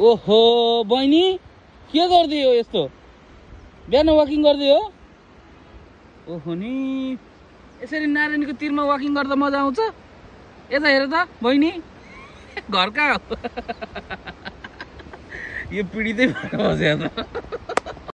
ओहो बहिनी के गरिदियो यस्तो? बिहान वाकिङ गरिदियो ओहो नि। यसरी नारायणको तिरमा वाकिङ गर्दा मजा आउँछ? यता हेर त बहिनी। घर कहाँ हो? यो पीडितै भएर बस्यो त।